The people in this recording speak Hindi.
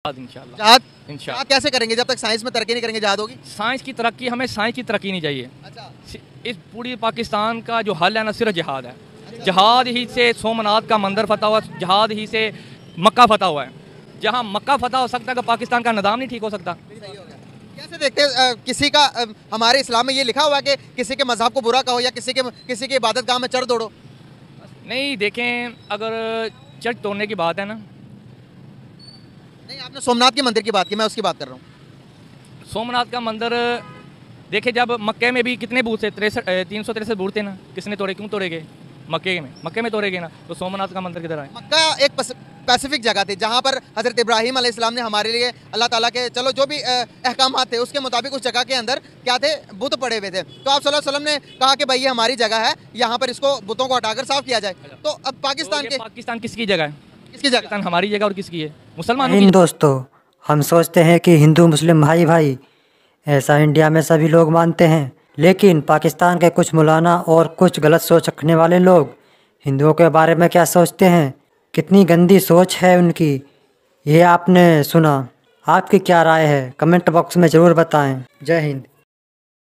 जहाद इंशाल्लाह। कैसे करेंगे? जब तक साइंस में तरक्की नहीं करेंगे जहाद होगी? साइंस की तरक्की हमें साइंस की तरक्की नहीं चाहिए। अच्छा। इस पूरी पाकिस्तान का जो हल है ना सिर्फ़ जहाद है। अच्छा। जहाद ही से सोमनाथ का मंदिर फतह हुआ जहाद ही से मक्का फतह हुआ है। जहाँ मक्का फतह हो सकता है कि पाकिस्तान का निज़ाम नहीं ठीक हो सकता। कैसे देखते हैं किसी का हमारे इस्लाम में ये लिखा हुआ है कि किसी के मज़हब को बुरा कहो या किसी के किसी की इबादत गाह में चढ़ दौड़ो? नहीं देखें अगर चर्च तोड़ने की बात है ना नहीं आपने सोमनाथ के मंदिर की बात की मैं उसकी बात कर रहा हूँ। सोमनाथ का मंदिर देखे जब मक्के में भी कितने बूथ थे तिरसठ तीन सौ तिरसठ बूथ थे ना किसने तोड़े क्यों तोड़े गए? मक्के में मक्के में तोड़े गए ना तो सोमनाथ का मंदिर किधर आए मक्का एक पैसिफिक जगह थी जहाँ पर हज़रत इब्राहिम अलैहिस्सलाम ने हमारे लिए अल्लाह ताला के चलो जो भी अहकाम थे उसके मुताबिक उस जगह के अंदर क्या थे? बुत पड़े हुए थे। तो आप सल्लल्लाहु अलैहि वसल्लम ने कहा कि भाई ये हमारी जगह है यहाँ पर इसको बुतों को हटाकर साफ़ किया जाए। तो अब पाकिस्तान तो के पाकिस्तान किसकी जगह है? किसकी जगह? हमारी जगह और किसकी है? मुसलमानों इन दोस्तों हम सोचते हैं कि हिंदू मुस्लिम भाई भाई ऐसा इंडिया में सभी लोग मानते हैं लेकिन पाकिस्तान के कुछ मौलाना और कुछ गलत सोच रखने वाले लोग हिंदुओं के बारे में क्या सोचते हैं? कितनी गंदी सोच है उनकी? ये आपने सुना। आपकी क्या राय है? कमेंट बॉक्स में ज़रूर बताएँ। जय हिंद।